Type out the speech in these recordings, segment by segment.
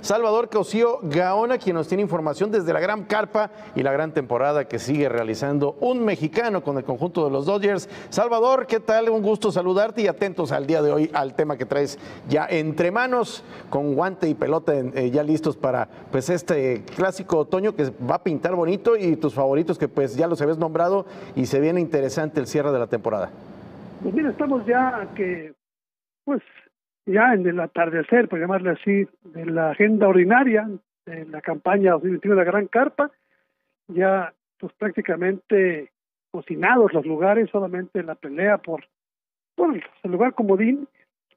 Salvador Cosío Gaona, quien nos tiene información desde la gran carpa y la gran temporada que sigue realizando un mexicano con el conjunto de los Dodgers. Salvador, ¿qué tal? Un gusto saludarte y atentos al día de hoy al tema que traes ya entre manos, con guante y pelota eh, ya listos para pues este clásico otoño que va a pintar bonito y tus favoritos que pues ya los habías nombrado y se viene interesante el cierre de la temporada. Pues mira, estamos ya que pues ya en el atardecer, por llamarle así, de la agenda ordinaria de la campaña 2021 de la Gran Carpa, ya pues prácticamente cocinados los lugares, solamente la pelea por, por el lugar comodín,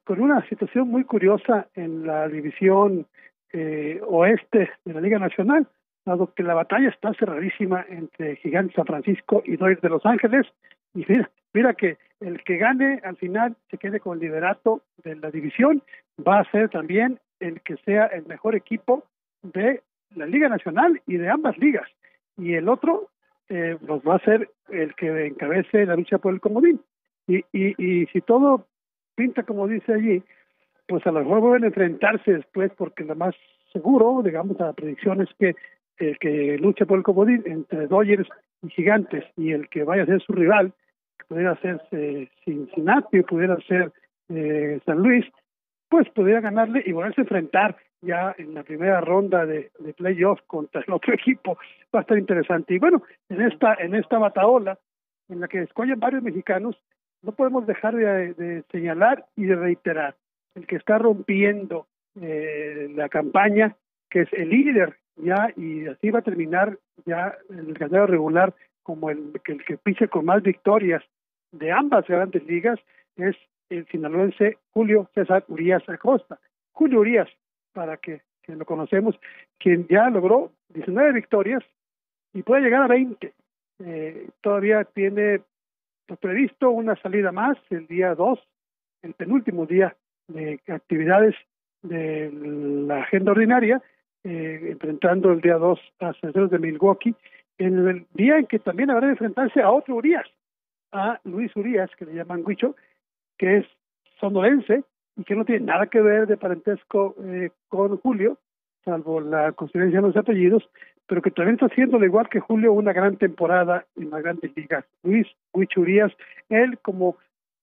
con una situación muy curiosa en la división eh, oeste de la Liga Nacional, dado que la batalla está cerradísima entre Gigantes San Francisco y Dodgers de Los Ángeles, y mira, mira que el que gane al final se quede con el liderato de la división, va a ser también el que sea el mejor equipo de la Liga Nacional y de ambas ligas. Y el otro eh, pues va a ser el que encabece la lucha por el comodín. Y, y, y si todo pinta como dice allí, pues a lo mejor pueden enfrentarse después, porque lo más seguro, digamos, la predicción es que el que lucha por el comodín entre Dodgers y Gigantes y el que vaya a ser su rival pudiera ser Cincinnati, pudiera ser eh, San Luis, pues pudiera ganarle y volverse a enfrentar ya en la primera ronda de, de playoff contra el otro equipo. Va a estar interesante. Y bueno, en esta, en esta bataola, en la que escogen varios mexicanos, no podemos dejar de, señalar y de reiterar el que está rompiendo eh, la campaña, que es el líder ya, y así va a terminar ya el ganador regular como el el que pise con más victorias de ambas grandes ligas es el sinaloense Julio César Urias Acosta. Julio Urias, para que, lo conocemos, quien ya logró 19 victorias y puede llegar a 20. Eh, todavía tiene previsto una salida más el día 2, el penúltimo día de actividades de la agenda ordinaria, eh, enfrentando el día 2 a Cerceros de Milwaukee, en el día en que también habrá de enfrentarse a otro Urias, a Luis Urias, que le llaman Huicho, que es sonorense y que no tiene nada que ver de parentesco eh, con Julio, salvo la coincidencia de los apellidos, pero que también está haciendo, al igual que Julio, una gran temporada en las grandes ligas. Luis Huicho Urias, él como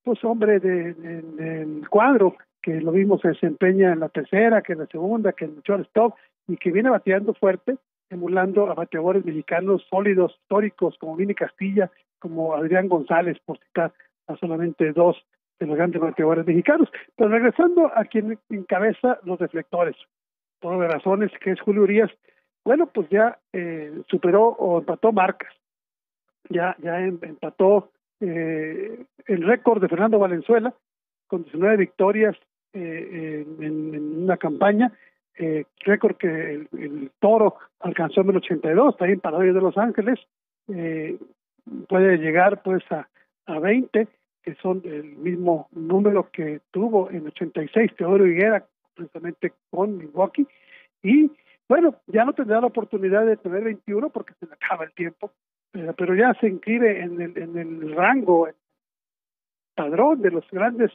pues hombre del de, cuadro, que lo mismo se desempeña en la tercera, que en la segunda, que en el shortstop, y que viene bateando fuerte, emulando a bateadores mexicanos sólidos, históricos, como Vini Castilla, como Adrián González, por citar a solamente dos de los grandes bateadores mexicanos. Pero regresando a quien encabeza los reflectores, por las razones, que es Julio Urias, bueno, pues ya eh, superó o empató marcas, ya, ya em, empató eh, el récord de Fernando Valenzuela con 19 victorias eh, en, una campaña, récord que el, Toro alcanzó en el 82, también para de Los Ángeles, puede llegar pues a, a 20, que son el mismo número que tuvo en 86 Teodoro Higuera, precisamente con Milwaukee, y bueno, ya no tendrá la oportunidad de tener 21 porque se le acaba el tiempo, pero ya se inscribe en el, en el rango, padrón de los grandes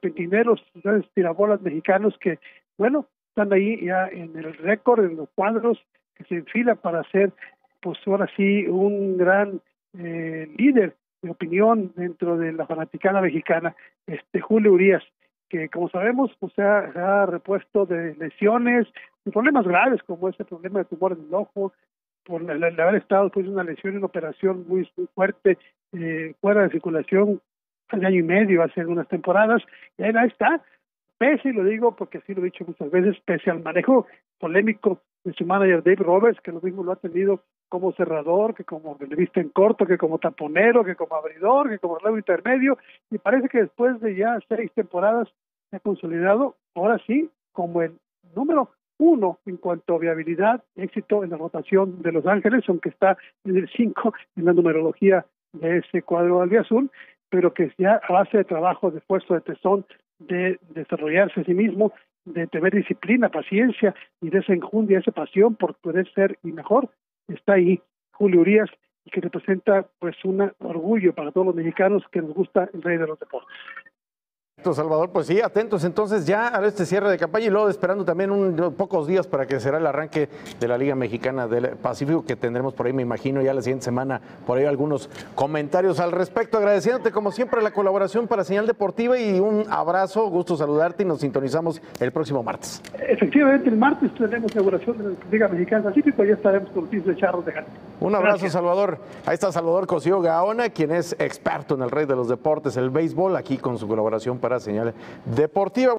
pentineros, grandes tirabolas mexicanos que, bueno, están ahí ya en el récord, en los cuadros que se enfila para hacer, pues ahora sí, un gran eh, líder de opinión dentro de la fanaticana mexicana, este Julio Urias, que como sabemos pues se ha, repuesto de lesiones y problemas graves como ese problema de tumor en el ojo, por el, haber estado pues una lesión, una operación muy, fuerte eh, fuera de circulación hace año y medio, hace algunas temporadas, y ahí está, pese, y lo digo porque así lo he dicho muchas veces, pese al manejo polémico de su manager Dave Roberts, que lo mismo lo ha tenido como cerrador, que como relevista en corto, que como taponero, que como abridor, que como relevo intermedio, y parece que después de ya seis temporadas se ha consolidado, ahora sí, como el número uno en cuanto a viabilidad, éxito en la rotación de Los Ángeles, aunque está en el cinco en la numerología de ese cuadro azul, pero que ya a base de trabajo, de esfuerzo, de tesón, de desarrollarse a sí mismo, de tener disciplina, paciencia y de esa enjundia, esa pasión por poder ser y mejor, está ahí Julio Urias y que representa pues un orgullo para todos los mexicanos que nos gusta el rey de los deportes. Salvador, pues sí, atentos entonces ya a este cierre de campaña y luego esperando también unos pocos días para que será el arranque de la Liga Mexicana del Pacífico que tendremos por ahí, me imagino, ya la siguiente semana, por ahí algunos comentarios al respecto. Agradeciéndote como siempre la colaboración para Señal Deportiva y un abrazo, gusto saludarte y nos sintonizamos el próximo martes. Efectivamente, el martes tenemos inauguración de la Liga Mexicana del Pacífico y ya estaremos con los de Charros de Jalisco. Un abrazo, Salvador. Ahí está Salvador Cosío Gaona, quien es experto en el rey de los deportes, el béisbol, aquí con su colaboración para señal deportiva.